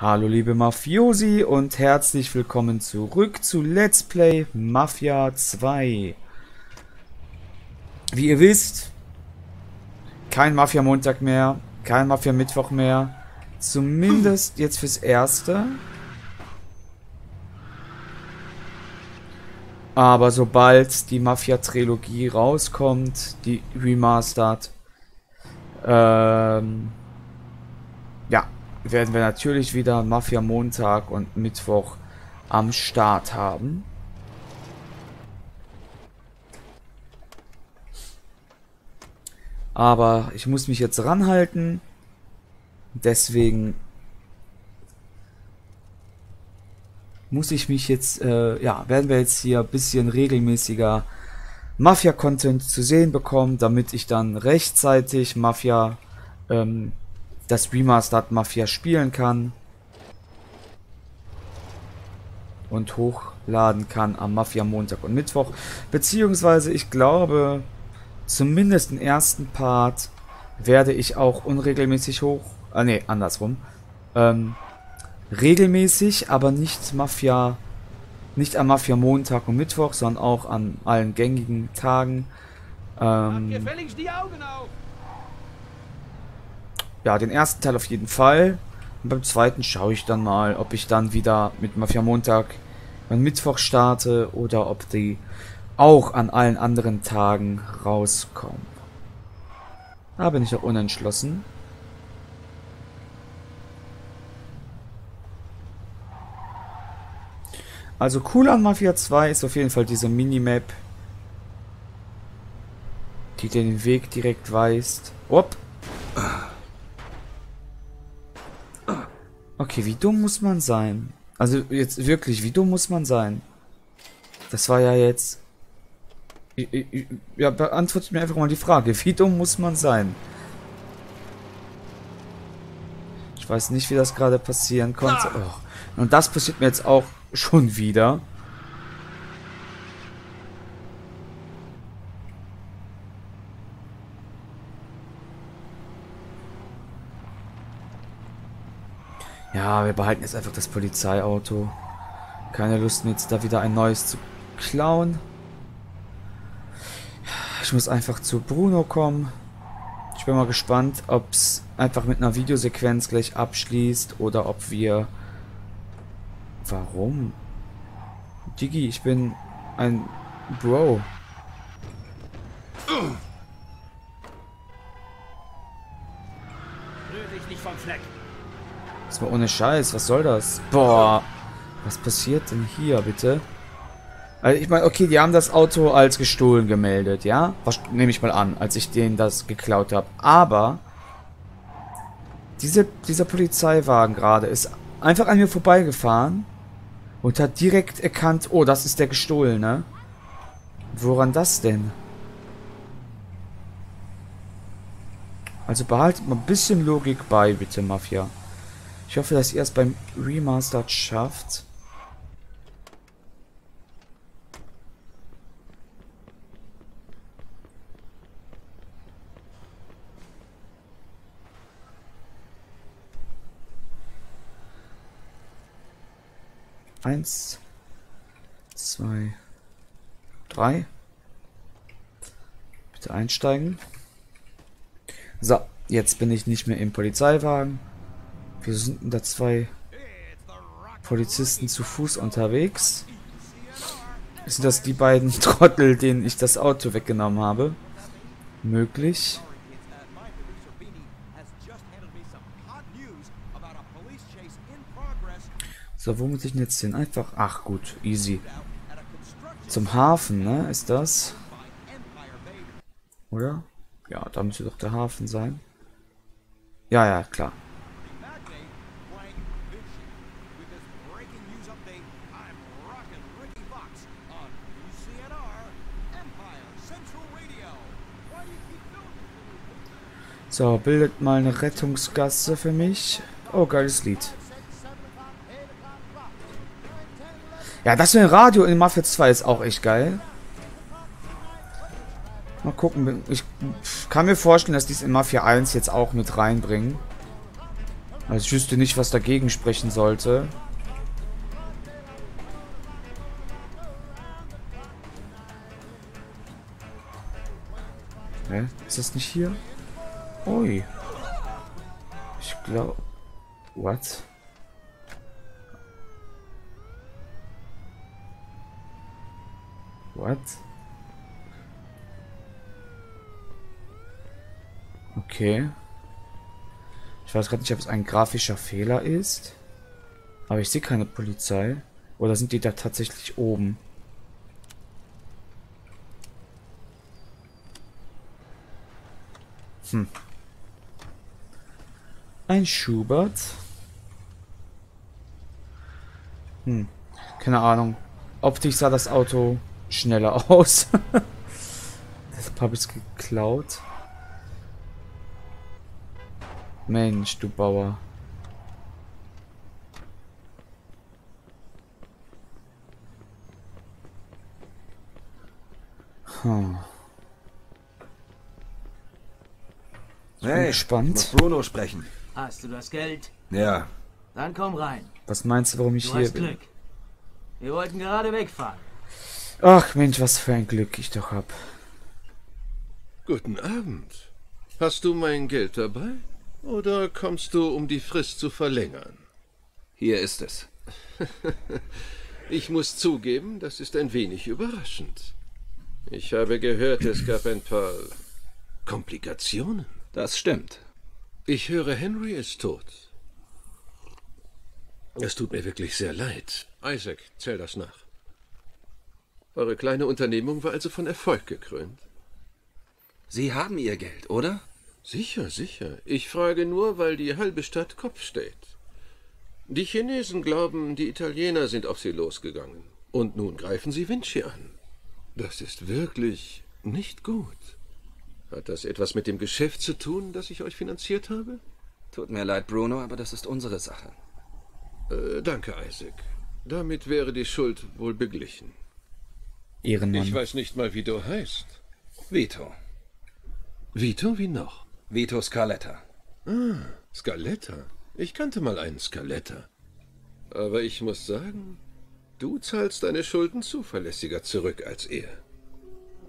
Hallo liebe Mafiosi und herzlich willkommen zurück zu Let's Play Mafia 2. Wie ihr wisst, kein Mafia Montag mehr, kein Mafia Mittwoch mehr. Zumindest jetzt fürs Erste. Aber sobald die Mafia-Trilogie rauskommt, die Remastered, ähm, ja, werden wir natürlich wieder Mafia Montag und Mittwoch am Start haben. Aber ich muss mich jetzt ranhalten. Deswegen muss ich mich jetzt, äh, ja, werden wir jetzt hier ein bisschen regelmäßiger Mafia-Content zu sehen bekommen, damit ich dann rechtzeitig Mafia ähm, das Remastered Mafia spielen kann und hochladen kann am Mafia Montag und Mittwoch. Beziehungsweise ich glaube, zumindest den ersten Part werde ich auch unregelmäßig hoch... Ah ne, andersrum. Ähm, regelmäßig, aber nicht Mafia... Nicht am Mafia Montag und Mittwoch, sondern auch an allen gängigen Tagen. Ähm, die Augen auf! Ja, den ersten Teil auf jeden Fall. Und beim zweiten schaue ich dann mal, ob ich dann wieder mit Mafia Montag und Mittwoch starte oder ob die auch an allen anderen Tagen rauskommen. Da bin ich auch unentschlossen. Also cool an Mafia 2 ist auf jeden Fall diese Minimap, die den Weg direkt weist. Upp. Okay, wie dumm muss man sein? Also jetzt wirklich, wie dumm muss man sein? Das war ja jetzt... Ja, beantwortet mir einfach mal die Frage. Wie dumm muss man sein? Ich weiß nicht, wie das gerade passieren konnte. Oh. Und das passiert mir jetzt auch schon wieder. Ja, wir behalten jetzt einfach das Polizeiauto. Keine Lust mir jetzt da wieder ein neues zu klauen. Ich muss einfach zu Bruno kommen. Ich bin mal gespannt, ob es einfach mit einer Videosequenz gleich abschließt oder ob wir... Warum? Digi, ich bin ein Bro. Rühr dich nicht vom Fleck. Das war ohne Scheiß. Was soll das? Boah. Was passiert denn hier, bitte? Also ich meine, okay, die haben das Auto als gestohlen gemeldet, ja? Was nehme ich mal an, als ich denen das geklaut habe. Aber diese, dieser Polizeiwagen gerade ist einfach an mir vorbeigefahren und hat direkt erkannt, oh, das ist der gestohlene. Woran das denn? Also behaltet mal ein bisschen Logik bei, bitte, Mafia. Ich hoffe, dass ihr es beim Remastered schafft. Eins, zwei, drei. Bitte einsteigen. So, jetzt bin ich nicht mehr im Polizeiwagen. Wir sind da zwei Polizisten zu Fuß unterwegs. Sind das die beiden Trottel, denen ich das Auto weggenommen habe? Möglich. So, wo muss ich denn jetzt hin? Einfach, ach gut, easy. Zum Hafen, ne, ist das? Oder? Ja, da müsste doch der Hafen sein. Ja, ja, klar. So, bildet mal eine Rettungsgasse für mich. Oh, geiles Lied. Ja, das mit dem Radio in Mafia 2 ist auch echt geil. Mal gucken. Ich kann mir vorstellen, dass die es in Mafia 1 jetzt auch mit reinbringen. Also ich wüsste nicht, was dagegen sprechen sollte. Hä? Ist das nicht hier? Ui. Ich glaube... What? What? Okay. Ich weiß gerade nicht, ob es ein grafischer Fehler ist. Aber ich sehe keine Polizei. Oder sind die da tatsächlich oben? Hm. Ein Schubert. Hm. Keine Ahnung. Optisch sah das Auto schneller aus. Deshalb habe ich es geklaut. Mensch, du Bauer. Hm. Ich bin Hey, gespannt. ich muss Bruno sprechen. Hast du das Geld? Ja, Dann komm rein. Was meinst du, warum ich Du hier hast bin? Glück. Wir wollten gerade wegfahren. Ach Mensch, was für ein Glück ich doch hab. Guten Abend. Hast du mein Geld dabei? Oder kommst du, um die Frist zu verlängern? hier ist es. Ich muss zugeben, das ist ein wenig überraschend. Ich habe gehört, es gab ein paar Komplikationen. Das stimmt. Ich höre, Henry ist tot. Es tut mir wirklich sehr leid. Isaac, zähl das nach. Eure kleine Unternehmung war also von Erfolg gekrönt. Sie haben Ihr Geld, oder? Sicher, sicher. Ich frage nur, weil die halbe Stadt Kopf steht. Die Chinesen glauben, die Italiener sind auf sie losgegangen. Und nun greifen sie Vinci an. Das ist wirklich nicht gut. Hat das etwas mit dem Geschäft zu tun, das ich euch finanziert habe? Tut mir leid, Bruno, aber das ist unsere Sache. Äh, danke, Isaac. Damit wäre die Schuld wohl beglichen. Ehrenmann. Ich weiß nicht mal, wie du heißt. Vito. Vito, wie noch? Vito Scarletta. Scaletta. Ich kannte mal einen Scaletta. Aber ich muss sagen, du zahlst deine Schulden zuverlässiger zurück als er.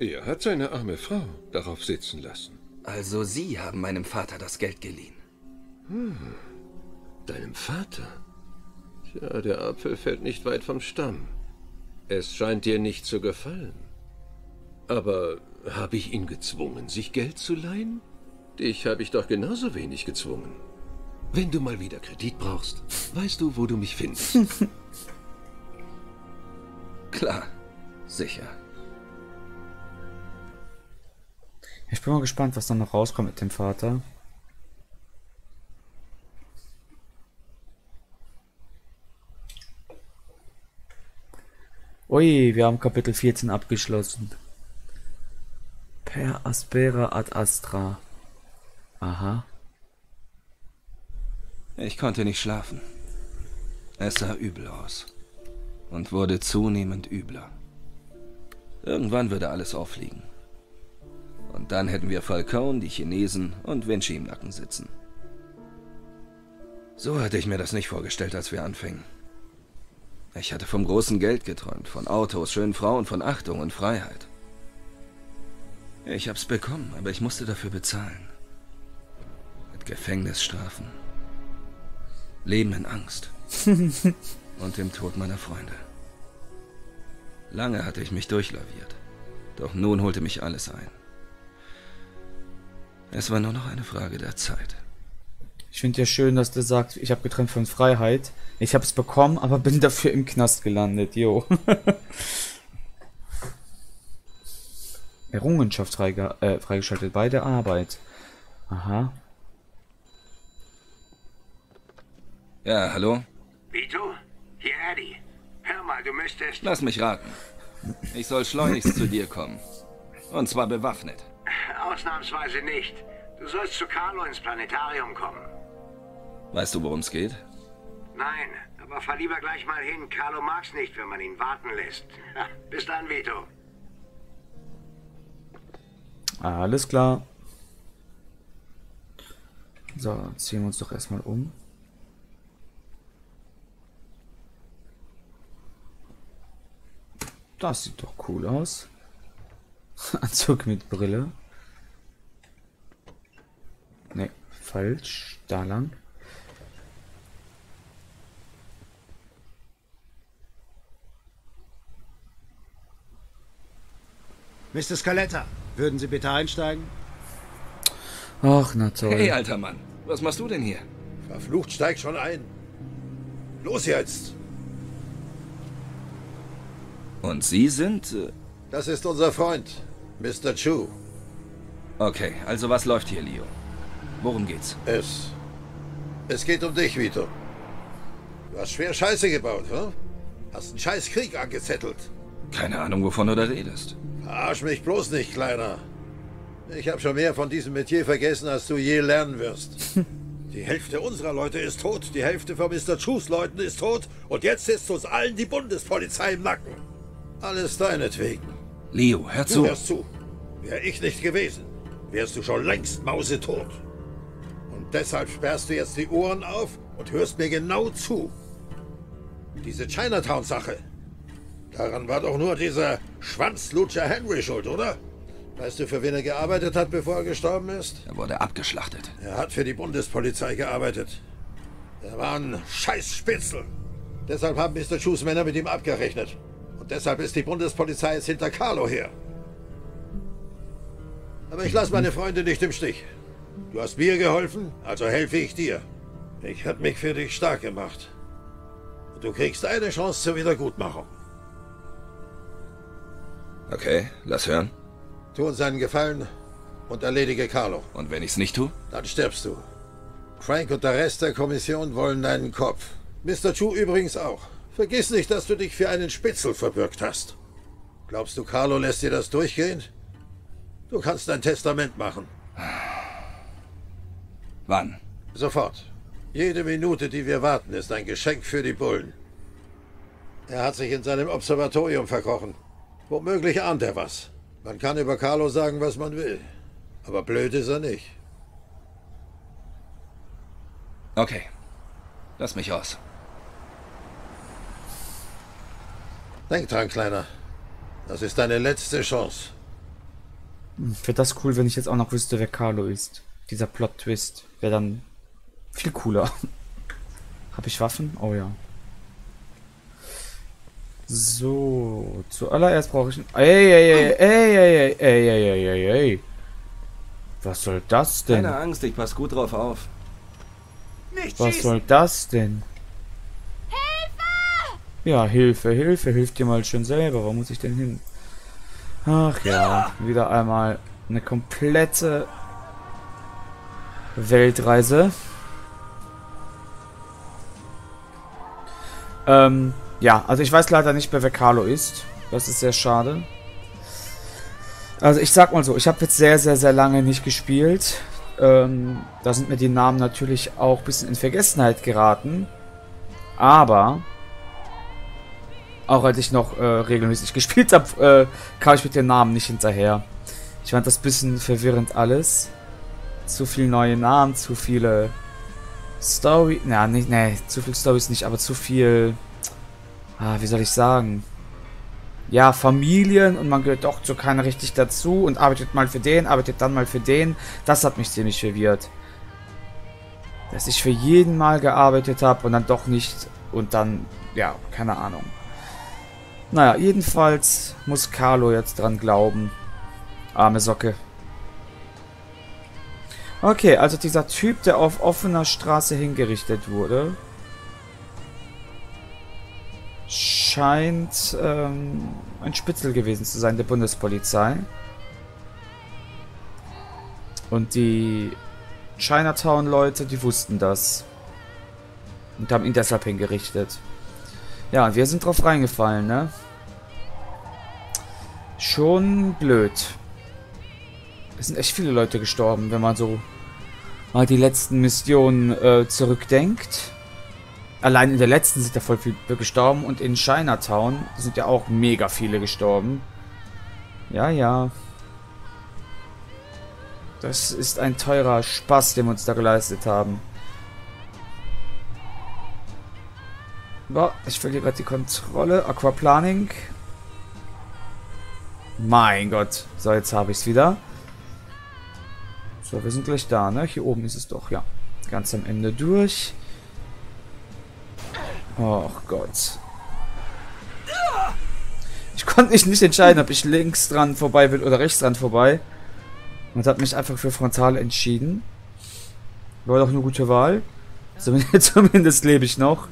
Er hat seine arme Frau darauf sitzen lassen. Also Sie haben meinem Vater das Geld geliehen. Deinem Vater? Tja, der Apfel fällt nicht weit vom Stamm. Es scheint dir nicht zu gefallen. Aber habe ich ihn gezwungen, sich Geld zu leihen? Dich habe ich doch genauso wenig gezwungen. Wenn du mal wieder Kredit brauchst, weißt du, wo du mich findest. Klar. Sicher. Ich bin mal gespannt, was dann noch rauskommt mit dem Vater. Ui, wir haben Kapitel 14 abgeschlossen. Per aspera ad astra. Aha. Ich konnte nicht schlafen. Es sah übel aus. Und wurde zunehmend übler. Irgendwann würde alles auffliegen. Und dann hätten wir Falcone, die Chinesen und Vinci im Nacken sitzen. So hatte ich mir das nicht vorgestellt, als wir anfingen. Ich hatte vom großen Geld geträumt, von Autos, schönen Frauen, von Achtung und Freiheit. Ich hab's bekommen, aber ich musste dafür bezahlen. Mit Gefängnisstrafen. Leben in Angst. und dem Tod meiner Freunde. Lange hatte ich mich durchlaviert. Doch nun holte mich alles ein. Es war nur noch eine Frage der Zeit. Ich finde ja schön, dass du sagst, ich habe getrennt von Freiheit. Ich habe es bekommen, aber bin dafür im Knast gelandet, jo. Errungenschaft freige äh, freigeschaltet bei der Arbeit. Aha. Ja, hallo? Vito? Hier, Eddie. Hör mal, du müsstest... Lass mich raten. Ich soll schleunigst zu dir kommen. Und zwar bewaffnet. Ausnahmsweise nicht. Du sollst zu Carlo ins Planetarium kommen. Weißt du, worum es geht? Nein, aber fahr lieber gleich mal hin. Carlo mag's nicht, wenn man ihn warten lässt. Bis dann, Vito. Alles klar. So, ziehen wir uns doch erstmal um. Das sieht doch cool aus. Anzug mit Brille. Falsch. Da lang. Mr. Scaletta, würden Sie bitte einsteigen? Ach, na toll. Hey, alter Mann, was machst du denn hier? Verflucht, steig schon ein. Los jetzt. Und Sie sind... Äh, Das ist unser Freund, Mr. Chu. okay, also was läuft hier, Leo? Worum geht's? Es. Es geht um dich, Vito. Du hast schwer Scheiße gebaut, hm? Hast einen scheiß Krieg angezettelt. Keine Ahnung, wovon du da redest. Verarsch mich bloß nicht, Kleiner. Ich habe schon mehr von diesem Metier vergessen, als du je lernen wirst. Die Hälfte unserer Leute ist tot, die Hälfte von Mr. Chus Leuten ist tot und jetzt sitzt uns allen die Bundespolizei im Nacken. Alles deinetwegen. Leo, hör Du zu. hörst zu. Wäre ich nicht gewesen, wärst du schon längst mausetot. Deshalb sperrst du jetzt die Ohren auf und hörst mir genau zu. Diese Chinatown-Sache. Daran war doch nur dieser Schwanzlutscher Henry schuld, oder? Weißt du, für wen er gearbeitet hat, bevor er gestorben ist? Er wurde abgeschlachtet. Er hat für die Bundespolizei gearbeitet. Er war ein Scheißspitzel. Deshalb haben Mr. Chus Männer mit ihm abgerechnet. Und deshalb ist die Bundespolizei jetzt hinter Carlo her. Aber ich lasse meine Freunde nicht im Stich. Du hast mir geholfen, also helfe ich dir. Ich habe mich für dich stark gemacht. Und du kriegst eine Chance zur Wiedergutmachung. Okay, lass hören. Tu uns einen Gefallen und erledige Carlo. Und wenn ich's nicht tue? Dann stirbst du. Frank und der Rest der Kommission wollen deinen Kopf. Mr. Chu übrigens auch. Vergiss nicht, dass du dich für einen Spitzel verbürgt hast. Glaubst du, Carlo lässt dir das durchgehen? Du kannst ein Testament machen. Wann? Sofort. Jede Minute, die wir warten, ist ein Geschenk für die Bullen. Er hat sich in seinem Observatorium verkrochen. Womöglich ahnt er was. Man kann über Carlo sagen, was man will. Aber blöd ist er nicht. Okay. Lass mich aus. Denk dran, Kleiner. Das ist deine letzte Chance. Wäre das cool, wenn ich jetzt auch noch wüsste, wer Carlo ist. Dieser Plot-Twist wäre dann viel cooler. Habe ich Waffen? Oh ja. So, zuallererst brauche ich ein... Ey, ey, ey, ey, ey, ey, ey, ey, ey, ey, ey. Was soll das denn? Keine Angst, ich pass gut drauf auf. Nicht Was schießen! soll das denn? Hilfe! Ja, Hilfe, Hilfe, hilft dir mal schön selber. Wo muss ich denn hin? Ach ja, wieder einmal eine komplette Weltreise. Ähm, ja, also ich weiß leider nicht wer Carlo ist. Das ist sehr schade. Also ich sag mal so, ich habe jetzt sehr, sehr, sehr lange nicht gespielt. Ähm, da sind mir die Namen natürlich auch ein bisschen in Vergessenheit geraten. Aber auch als ich noch äh, regelmäßig gespielt habe, äh, kam ich mit den Namen nicht hinterher. Ich fand das ein bisschen verwirrend alles. Zu viele neue Namen, zu viele Story. Na, nicht, nee, zu viel Stories nicht, aber zu viel. Ah, wie soll ich sagen? Ja, Familien und man gehört doch zu keiner richtig dazu und arbeitet mal für den, arbeitet dann mal für den. Das hat mich ziemlich verwirrt. Dass ich für jeden mal gearbeitet habe und dann doch nicht und dann, ja, keine Ahnung. Naja, jedenfalls muss Carlo jetzt dran glauben. Arme Socke. Okay, also dieser Typ, der auf offener Straße hingerichtet wurde, scheint ähm, ein Spitzel gewesen zu sein der Bundespolizei. Und die Chinatown-Leute, die wussten das. Und haben ihn deshalb hingerichtet. Ja, wir sind drauf reingefallen, ne? Schon blöd. Es sind echt viele Leute gestorben, wenn man so mal die letzten Missionen äh, zurückdenkt. Allein in der letzten sind ja voll viele gestorben und in Chinatown sind ja auch mega viele gestorben. Ja, ja. Das ist ein teurer Spaß, den wir uns da geleistet haben. Boah, ich verliere gerade die Kontrolle. Aquaplaning. Mein Gott. So, jetzt habe ich es wieder. So, wir sind gleich da, ne? Hier oben ist es doch, ja. Ganz am Ende durch. Och Gott. Ich konnte mich nicht entscheiden, ob ich links dran vorbei will oder rechts dran vorbei. Und habe mich einfach für Frontal entschieden. War doch eine gute Wahl. Zumindest, zumindest lebe ich noch.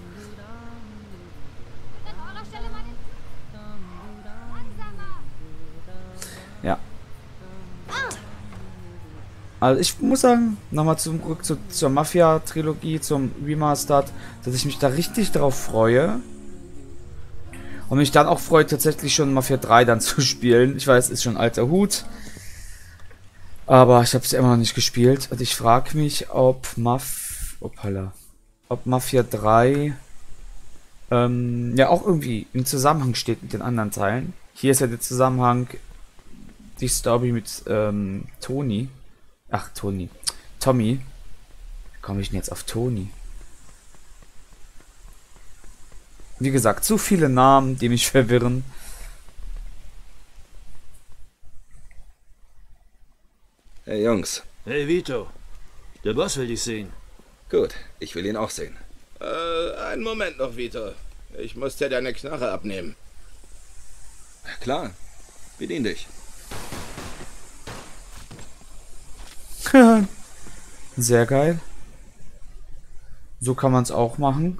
Also ich muss sagen, nochmal zurück zu, zur Mafia-Trilogie, zum Remastered, dass ich mich da richtig drauf freue. Und mich dann auch freue, tatsächlich schon Mafia 3 dann zu spielen. Ich weiß, ist schon alter Hut. Aber ich habe es immer noch nicht gespielt. Und ich frage mich, ob Maf... Opala. Ob Mafia 3 ähm, ja auch irgendwie im Zusammenhang steht mit den anderen Teilen. Hier ist ja der Zusammenhang die Story mit ähm, Tony. Ach, Tony. Tommy. Wie komme ich denn jetzt auf Tony? Wie gesagt, zu viele Namen, die mich verwirren. Hey Jungs. Hey Vito, der Boss will dich sehen. Gut, ich will ihn auch sehen. Äh, einen Moment noch, Vito. Ich muss dir deine Knarre abnehmen. Klar, bedien dich. Sehr geil. So kann man es auch machen.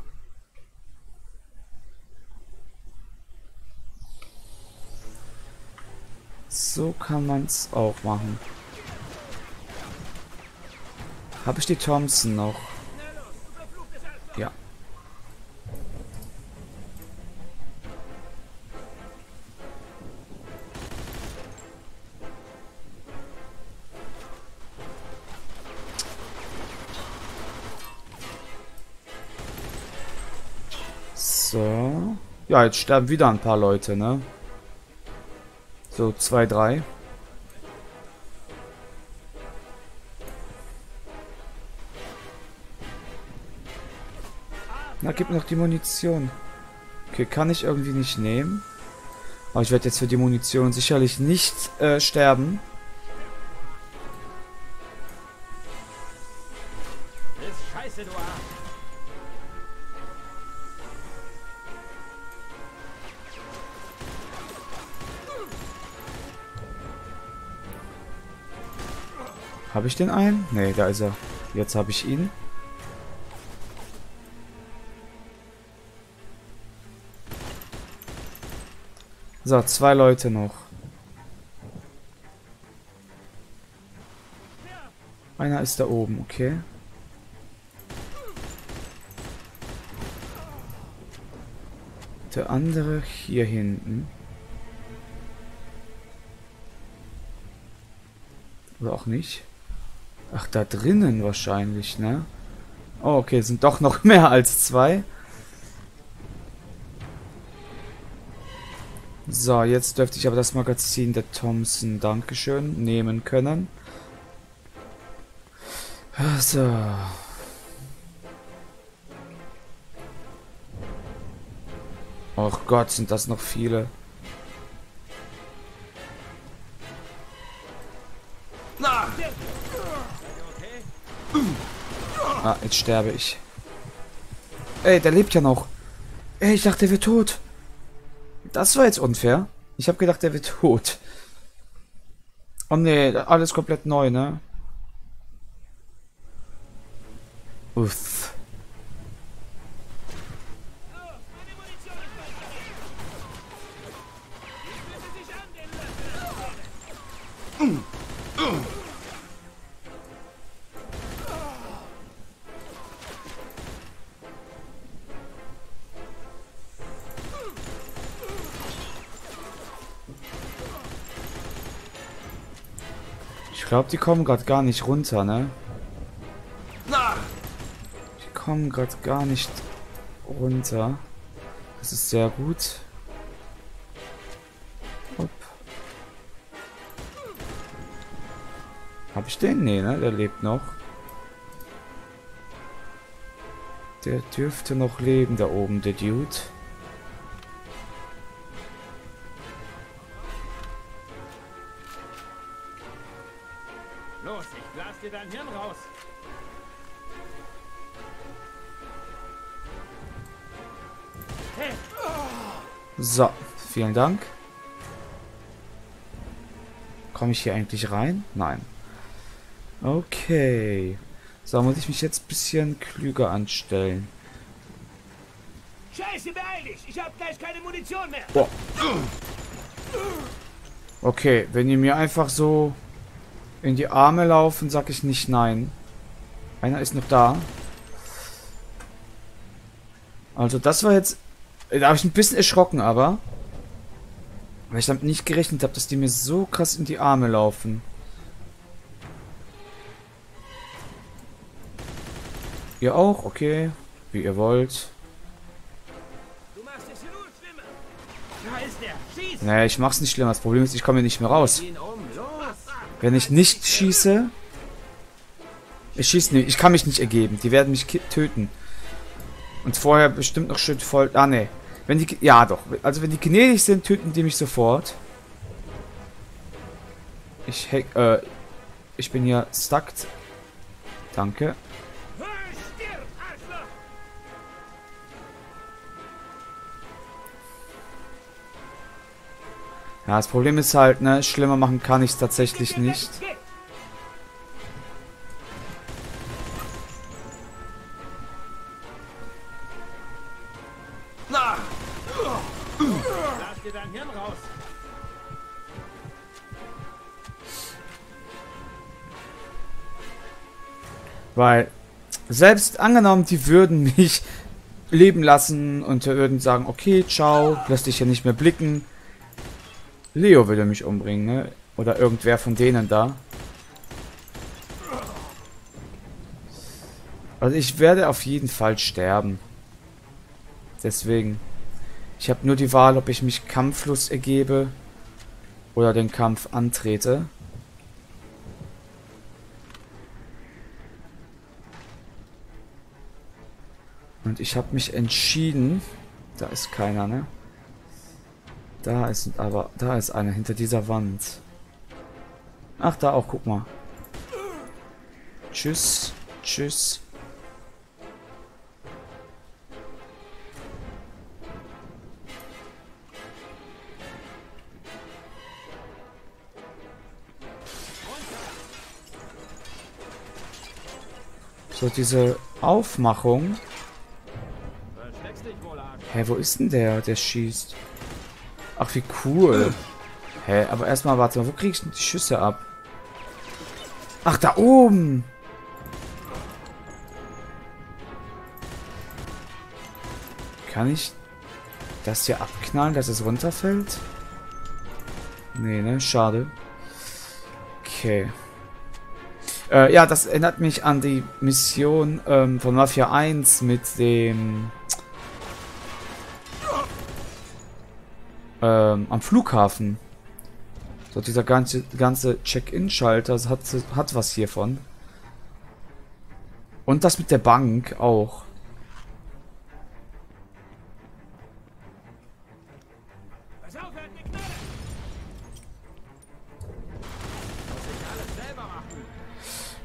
So kann man es auch machen. Habe ich die Thompson noch? Ja, jetzt sterben wieder ein paar Leute, ne? So, zwei, drei. Na, gib mir noch die Munition. Okay, kann ich irgendwie nicht nehmen. Aber ich werde jetzt für die Munition sicherlich nicht äh, sterben. Habe ich den einen? Nee, da ist er. Jetzt habe ich ihn. So, zwei Leute noch. Einer ist da oben, okay. Der andere hier hinten. Oder auch nicht. Ach, da drinnen wahrscheinlich, ne? Oh, okay, sind doch noch mehr als zwei. So, jetzt dürfte ich aber das Magazin der Thompson, Dankeschön, nehmen können. So. Och Gott, sind das noch viele. Ah, jetzt sterbe ich. Ey, der lebt ja noch. Ey, ich dachte, der wird tot. Das war jetzt unfair. Ich habe gedacht, der wird tot. Oh nee, alles komplett neu, ne? Uff. Glaube, die kommen gerade gar nicht runter, ne? Die kommen gerade gar nicht runter. Das ist sehr gut. Hopp. Hab ich den? Nee, ne? Der lebt noch. Der dürfte noch leben da oben, der Dude. Dir dein Hirn raus. Hey, So, vielen Dank. Komme ich hier eigentlich rein? Nein. Okay. So, muss ich mich jetzt ein bisschen klüger anstellen. Scheiße, beeil dich. Ich hab gleich keine Munition mehr. Boah. Okay, wenn die mir einfach so in die Arme laufen, sag ich nicht nein. Einer ist noch da. Also das war jetzt... Da habe ich ein bisschen erschrocken, aber... Weil ich damit nicht gerechnet habe, dass die mir so krass in die Arme laufen. Ihr auch? Okay. Wie ihr wollt. Nee, ich mach's nicht schlimmer. Das Problem ist, ich komme hier nicht mehr raus. Wenn ich nicht schieße... Ich schieße nicht. Ich kann mich nicht ergeben. Die werden mich töten. Und vorher bestimmt noch schön voll... Ah, nee. Wenn die... Ja, doch. Also, wenn die gnädig sind, töten die mich sofort. Ich. Äh... Ich bin hier stuckt. Danke. Ja, das Problem ist halt, ne? Schlimmer machen kann ich es tatsächlich nicht. Weil, selbst angenommen, die würden mich leben lassen und würden sagen, okay, ciao, lass dich ja nicht mehr blicken. Leo würde mich umbringen, ne? Oder irgendwer von denen da. Also ich werde auf jeden Fall sterben. Deswegen. Ich habe nur die Wahl, ob ich mich kampflos ergebe oder den Kampf antrete. Und ich habe mich entschieden. Da ist keiner, ne? Da ist aber, da ist einer hinter dieser Wand. Ach, da auch, guck mal. Tschüss, tschüss. So, diese Aufmachung. Hä, wo ist denn der, der schießt? Ach, wie cool. Hä, aber erstmal, warte mal, wo krieg ich denn die Schüsse ab? Ach, da oben. Kann ich das hier abknallen, dass es runterfällt? Nee, ne? Schade. Okay. Äh, ja, das erinnert mich an die Mission ähm, von Mafia 1 mit dem... Ähm, am Flughafen. So, dieser ganze, ganze Check-In-Schalter hat, hat was hiervon. Und das mit der Bank auch.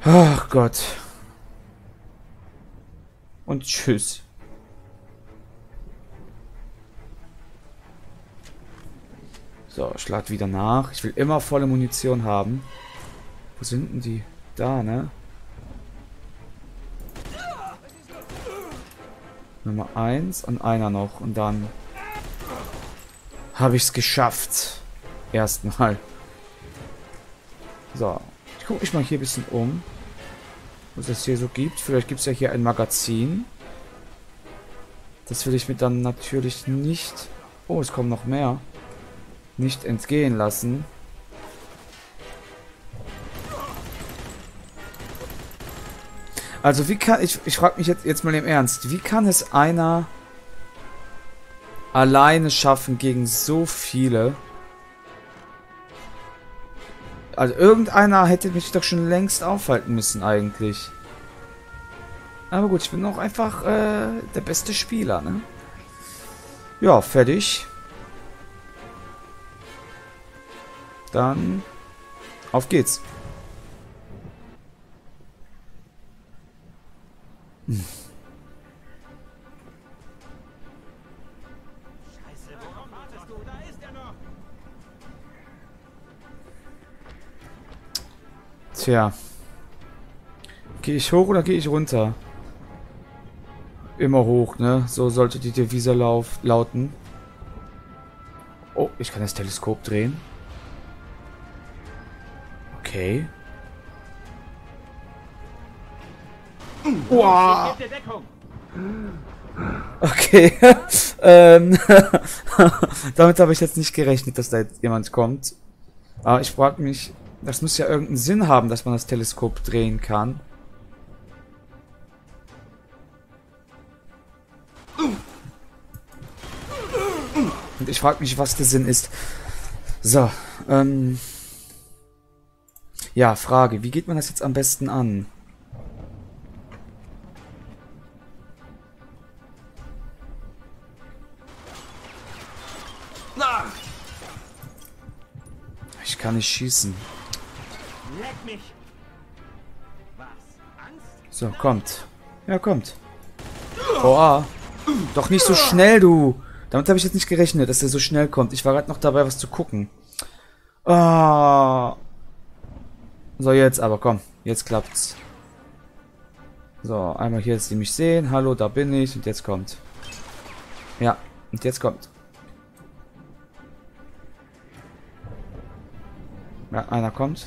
Ach Gott. Und tschüss. So, ich lade wieder nach. Ich will immer volle Munition haben. Wo sind denn die? Da, ne? Nummer 1 und einer noch. Und dann habe ich es geschafft. Erstmal. So. Ich gucke mich mal hier ein bisschen um. Was es hier so gibt. Vielleicht gibt es ja hier ein Magazin. Das will ich mir dann natürlich nicht... Oh, es kommen noch mehr. Nicht entgehen lassen. Also wie kann... Ich, ich frage mich jetzt, jetzt mal im Ernst. Wie kann es einer alleine schaffen gegen so viele? Also irgendeiner hätte mich doch schon längst aufhalten müssen eigentlich. Aber gut, ich bin auch einfach äh, der beste Spieler, ne? Ja, fertig. Dann auf geht's. Tja. Gehe ich hoch oder gehe ich runter? Immer hoch, ne? So sollte die Devise lauten. Oh, ich kann das Teleskop drehen. Okay. Wow. Okay. ähm, damit habe ich jetzt nicht gerechnet, dass da jetzt jemand kommt. Aber ich frage mich, das muss ja irgendeinen Sinn haben, dass man das Teleskop drehen kann. Und ich frage mich, was der Sinn ist. So, ähm... Ja, Frage, wie geht man das jetzt am besten an? Ich kann nicht schießen. So, kommt. Ja, kommt. Boah. Doch nicht so schnell, du. Damit habe ich jetzt nicht gerechnet, dass der so schnell kommt. Ich war gerade noch dabei, was zu gucken. Ah. So, jetzt aber, komm. Jetzt klappt's. So, einmal hier, dass die mich sehen. Hallo, da bin ich. Und jetzt kommt. Ja, und jetzt kommt. Ja, einer kommt.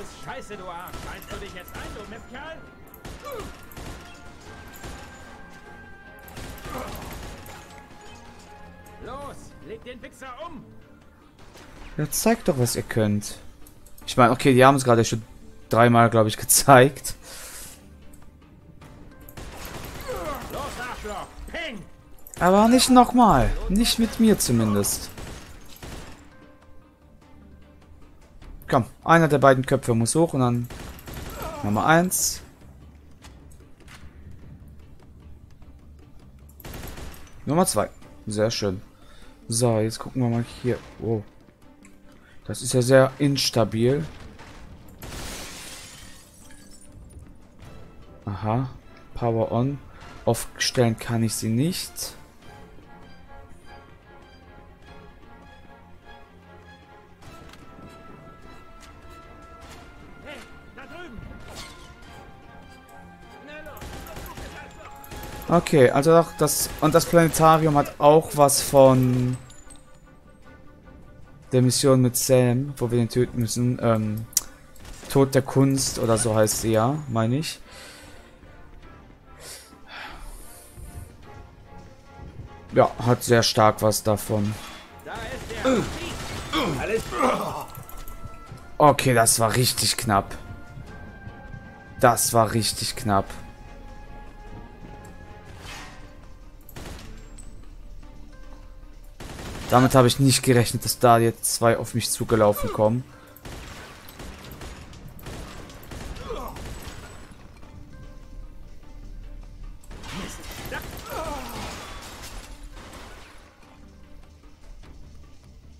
Ist scheiße, du Arsch. Scheinst du dich jetzt ein, du Mistkerl? Los, leg den Wichser um. Ja, zeigt doch, was ihr könnt. Ich meine, okay, die haben es gerade schon dreimal, glaube ich, gezeigt. Aber nicht nochmal. Nicht mit mir zumindest. Komm, einer der beiden Köpfe muss hoch und dann Nummer eins. Nummer zwei. Sehr schön. So, jetzt gucken wir mal hier. Oh. Das ist ja sehr instabil. Aha. Power on. Aufstellen kann ich sie nicht. Okay, also auch das und das Planetarium hat auch was von der Mission mit Sam, wo wir den töten müssen. Ähm, Tod der Kunst oder so heißt sie ja, meine ich. Ja, hat sehr stark was davon. Okay, das war richtig knapp. Das war richtig knapp. Damit habe ich nicht gerechnet, dass da jetzt zwei auf mich zugelaufen kommen.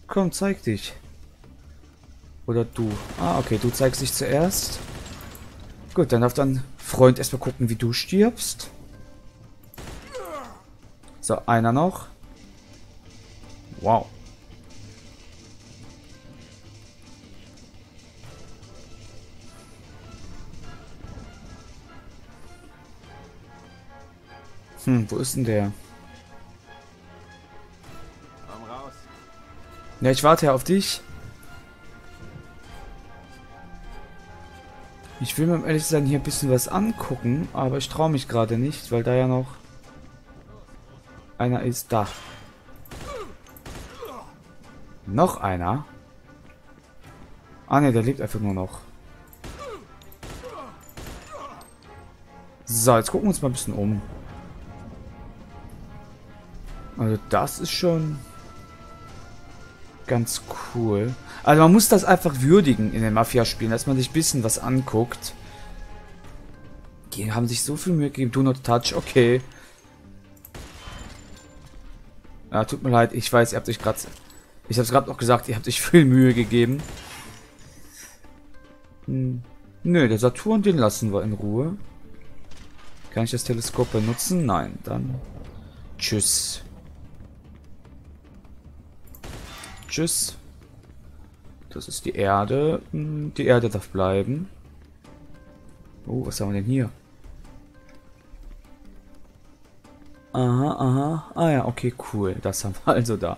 Komm, zeig dich. Oder du. Ah, okay, du zeigst dich zuerst. Gut, dann darf dein Freund erstmal gucken, wie du stirbst. So, einer noch. Wow. Hm, wo ist denn der? Komm raus. Ja, ich warte ja auf dich. Ich will mir um ehrlich sein hier ein bisschen was angucken, aber ich traue mich gerade nicht, weil da ja noch einer ist da. Noch einer? Ah ne, der lebt einfach nur noch. So, jetzt gucken wir uns mal ein bisschen um. Also das ist schon ganz cool. Also man muss das einfach würdigen in den Mafia-Spielen, dass man sich ein bisschen was anguckt. Die haben sich so viel Mühe gegeben. Do not touch, okay. Ja, tut mir leid, ich weiß, ihr habt euch gerade... Ich habe es gerade noch gesagt, ihr habt euch viel Mühe gegeben. Hm. Nö, der Saturn, den lassen wir in Ruhe. Kann ich das Teleskop benutzen? Nein, dann tschüss. Tschüss. Das ist die Erde. Hm, Die Erde darf bleiben. Oh, was haben wir denn hier? Aha, aha. Ah ja, okay, cool. Das haben wir also da.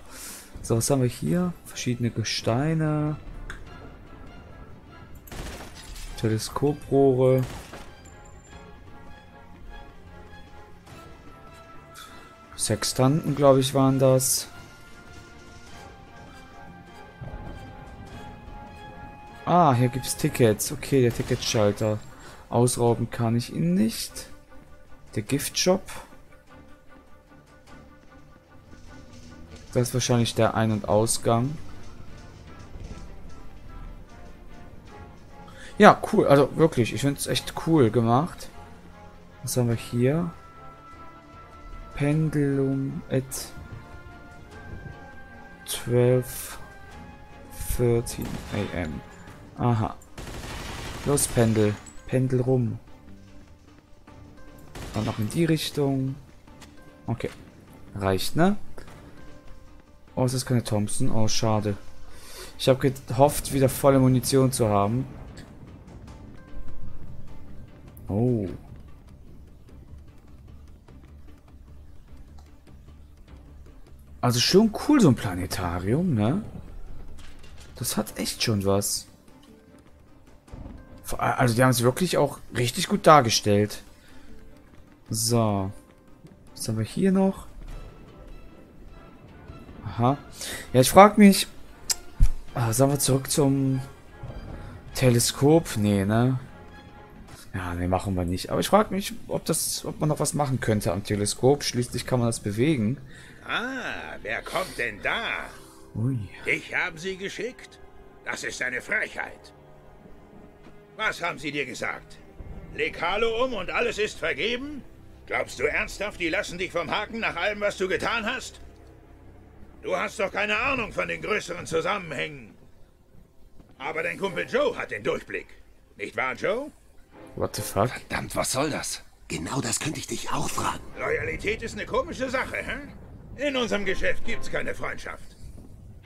So, was haben wir hier? Verschiedene Gesteine. Teleskoprohre. Sextanten, glaube ich, waren das. Ah, hier gibt es Tickets. Okay, der Ticketschalter. Ausrauben kann ich ihn nicht. Der Giftshop. Das ist wahrscheinlich der Ein- und Ausgang. Ja, cool. Also wirklich, ich finde es echt cool gemacht. Was haben wir hier? Pendulum at 12 13 am. Aha. Los, Pendel. Pendel rum. Dann noch in die Richtung. Okay. Reicht, ne? Oh, es ist keine Thompson. Oh, schade. Ich habe gehofft, wieder volle Munition zu haben. Oh. Also schon cool, so ein Planetarium, ne? Das hat echt schon was. Also die haben es wirklich auch richtig gut dargestellt. So. Was haben wir hier noch? Aha. Ja, ich frage mich... Ah, sollen wir zurück zum Teleskop? Nee, ne? Ja, ne, machen wir nicht. Aber ich frage mich, ob das, ob man noch was machen könnte am Teleskop. Schließlich kann man das bewegen. Ah, wer kommt denn da? Ui. Dich haben sie geschickt? Das ist eine Frechheit. Was haben sie dir gesagt? Leg Halo um und alles ist vergeben? Glaubst du ernsthaft, die lassen dich vom Haken nach allem, was du getan hast? Du hast doch keine Ahnung von den größeren Zusammenhängen. Aber dein Kumpel Joe hat den Durchblick. Nicht wahr, Joe? What the fuck? Verdammt, was soll das? Genau das könnte ich dich auch fragen. Loyalität ist eine komische Sache, hä? In unserem Geschäft gibt's keine Freundschaft.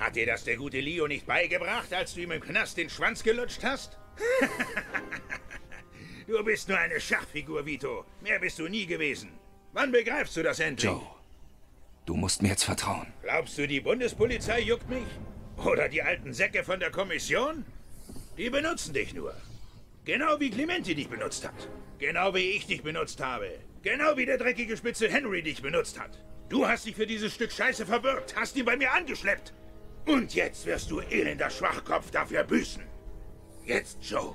Hat dir das der gute Leo nicht beigebracht, als du ihm im Knast den Schwanz gelutscht hast? du bist nur eine Schachfigur, Vito. Mehr bist du nie gewesen. Wann begreifst du das endlich? Joe, du musst mir jetzt vertrauen. Glaubst du, die Bundespolizei juckt mich? Oder die alten Säcke von der Kommission? Die benutzen dich nur. Genau wie Clementi dich benutzt hat. Genau wie ich dich benutzt habe. Genau wie der dreckige Spitze Henry dich benutzt hat. Du hast dich für dieses Stück Scheiße verbürgt, hast ihn bei mir angeschleppt. Und jetzt wirst du elender Schwachkopf dafür büßen. Jetzt, Joe.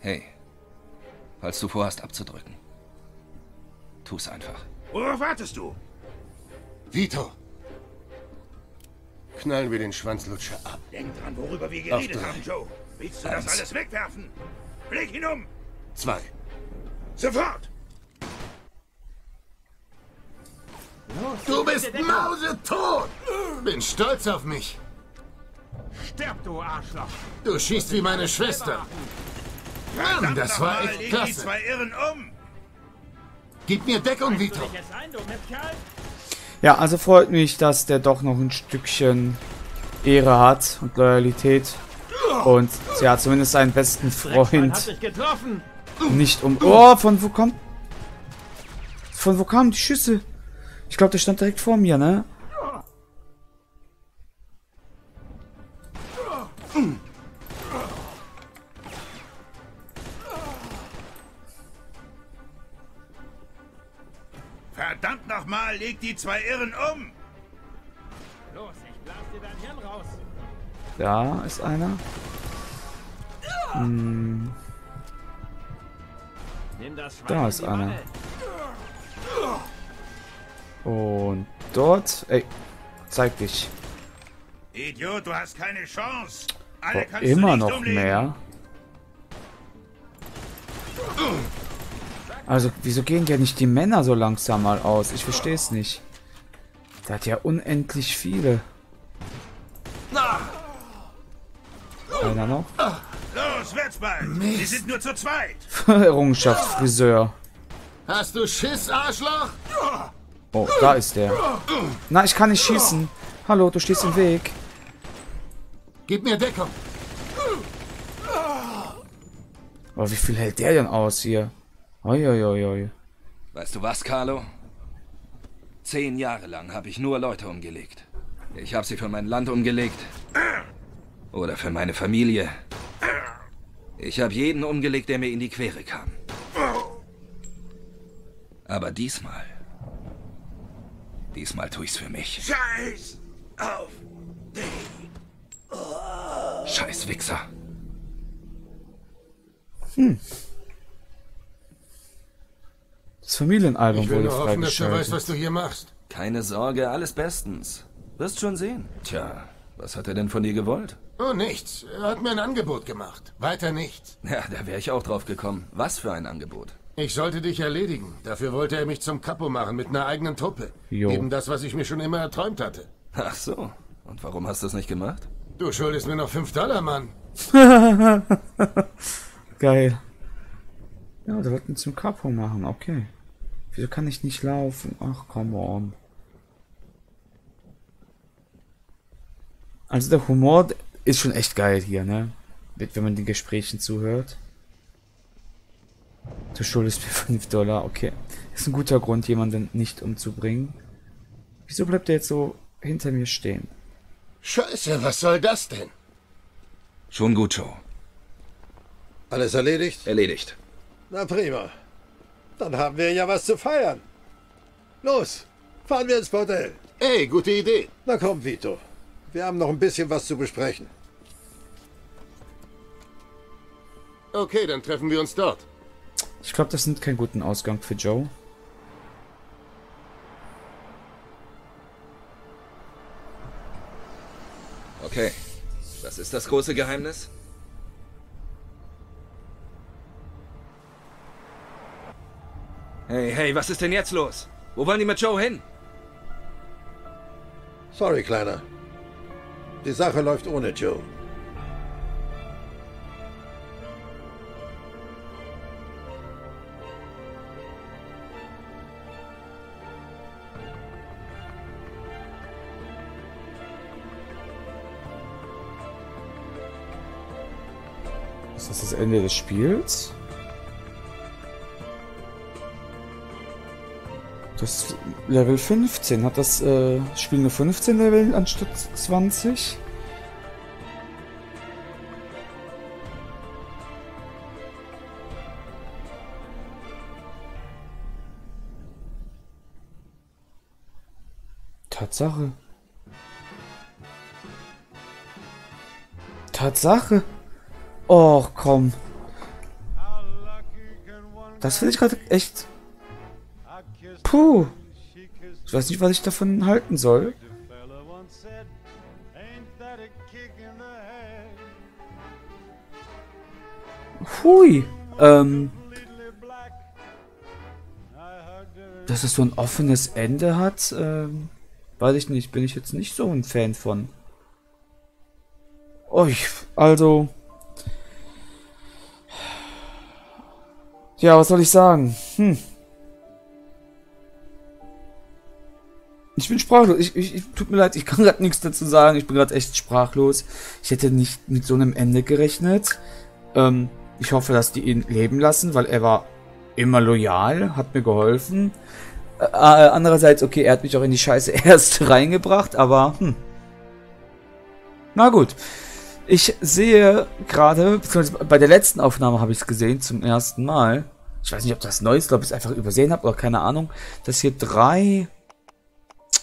Hey, falls du vorhast abzudrücken, tu's einfach. Worauf wartest du? Vito! Knallen wir den Schwanzlutscher ab. Denk dran, worüber wir geredet haben, Joe. Willst du das Eins. alles wegwerfen? Leg ihn um! Zwei. Sofort! Du bist mausetot! Bin stolz auf mich. Stirb, du Arschloch! Du schießt wie meine Schwester. Mann, das war echt leg die klasse. zwei Irren um! Gib mir Deckung, Vito. Ja, also freut mich, dass der doch noch ein Stückchen Ehre hat und Loyalität. Und ja, zumindest seinen besten Freund nicht um... Oh, von wo kommt... Von wo kamen die Schüsse? Ich glaube, der stand direkt vor mir, ne? Leg die zwei Irren um! Los, ich blas dir dein Hirn raus! Da ist einer. Hm, Nimm das Schwein Da ist einer. Und dort... Ey, zeig dich. Idiot, du hast keine Chance! Alle kannst du immer nicht noch umlegen. mehr. Also, wieso gehen ja nicht die Männer so langsam mal aus? Ich verstehe es nicht. Der hat ja unendlich viele. Einer noch? Los, Wirtsball! Sie sind nur zu zweit! Errungenschaft, Friseur. Hast du Schiss, Arschloch? Oh, da ist der. Na, ich kann nicht schießen. Hallo, du stehst im Weg. Gib mir Deckung. Aber wie viel hält der denn aus hier? Uiuiui. Weißt du was, Carlo? Zehn Jahre lang habe ich nur Leute umgelegt. Ich habe sie für mein Land umgelegt. Oder für meine Familie. Ich habe jeden umgelegt, der mir in die Quere kam. Aber diesmal... Diesmal tue ich's für mich. Scheiß auf dich! Scheiß Wichser. Das Familienalbum Ich will wurde nur hoffen, dass du weißt, was du hier machst. Keine Sorge, alles bestens. Wirst schon sehen. Tja, was hat er denn von dir gewollt? Oh, nichts. Er hat mir ein Angebot gemacht. Weiter nichts. Ja, da wäre ich auch drauf gekommen. Was für ein Angebot. Ich sollte dich erledigen. Dafür wollte er mich zum Kapo machen mit einer eigenen Truppe. Jo. Eben das, was ich mir schon immer erträumt hatte. Ach so. Und warum hast du es nicht gemacht? Du schuldest mir noch 5 Dollar, Mann. Geil. Ja, der wollten zum Capo machen, okay. Wieso kann ich nicht laufen? Ach, come on. Also der Humor ist schon echt geil hier, ne? Wenn man den Gesprächen zuhört. Du schuldest mir 5 Dollar, okay. Ist ein guter Grund, jemanden nicht umzubringen. Wieso bleibt er jetzt so hinter mir stehen? Scheiße, was soll das denn? Schon gut, Joe. Alles erledigt? Erledigt. Na prima. Dann haben wir ja was zu feiern. Los, fahren wir ins Bordell. Ey, gute Idee. Na komm, Vito. Wir haben noch ein bisschen was zu besprechen. Okay, dann treffen wir uns dort. Ich glaube, das nimmt keinen guten Ausgang für Joe. Okay. Was ist das große Geheimnis? Hey, hey, was ist denn jetzt los? Wo wollen die mit Joe hin? Sorry, Kleiner. Die Sache läuft ohne Joe. Ist das das Ende des Spiels? Das Level 15. Hat das äh, Spiel nur 15 Level anstatt 20? Tatsache. Tatsache. Och, komm. Das finde ich gerade echt. Puh. Ich weiß nicht, was ich davon halten soll. Hui. Ähm. Dass es so ein offenes Ende hat, ähm, weiß ich nicht. Bin ich jetzt nicht so ein Fan von. Ui, also. Ja, was soll ich sagen? Hm. Ich bin sprachlos. Ich, ich, ich tut mir leid, ich kann gerade nichts dazu sagen. Ich bin gerade echt sprachlos. Ich hätte nicht mit so einem Ende gerechnet. Ähm, ich hoffe, dass die ihn leben lassen, weil er war immer loyal, hat mir geholfen. Äh, äh, andererseits, okay, er hat mich auch in die Scheiße erst reingebracht, aber hm. Na gut. Ich sehe gerade, bei der letzten Aufnahme habe ich es gesehen, zum ersten Mal. Ich weiß nicht, ob das neu ist, ob ich es einfach übersehen habe oder keine Ahnung, dass hier drei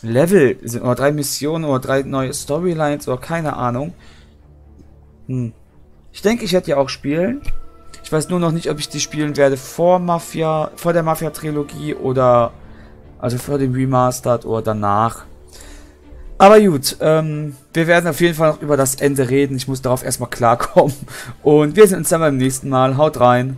Level sind oder drei Missionen oder drei neue Storylines oder keine Ahnung. Hm. Ich denke, ich werde ja auch spielen. Ich weiß nur noch nicht, ob ich die spielen werde vor Mafia, vor der Mafia-Trilogie oder also vor dem Remastered oder danach. Aber gut, ähm, wir werden auf jeden Fall noch über das Ende reden. Ich muss darauf erstmal klarkommen. Und wir sehen uns dann beim nächsten Mal. Haut rein.